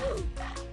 Woo!